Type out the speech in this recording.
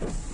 you.